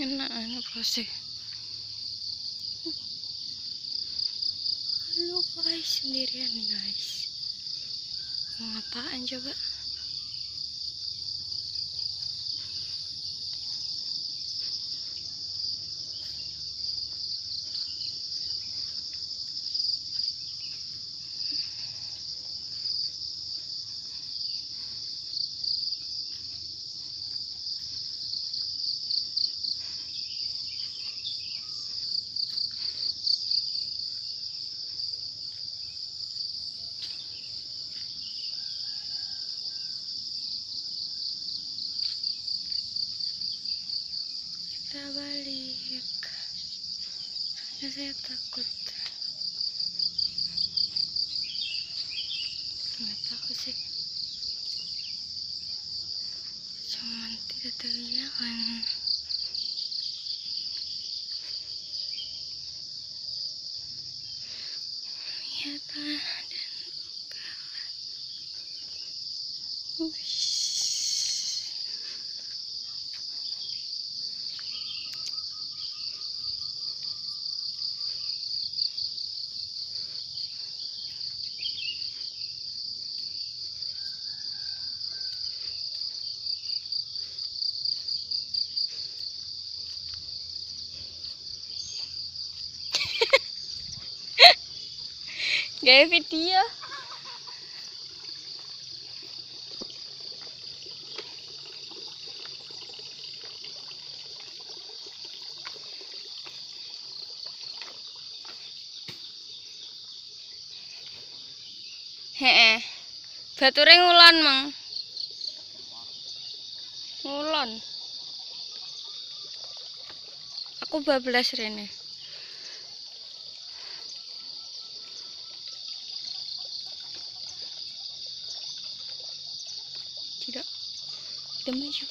enak enak proses halo guys. Sendirian guys. Mau apaan coba kita balik. Soalnya saya takut. Nggak takut sih. Cuman tidak terlihat. Lihatlah dan bukalah. Ush. Gaya video. Heeh. Bature ngulon, Mang. Ngulon. Aku bablas rene. До межі.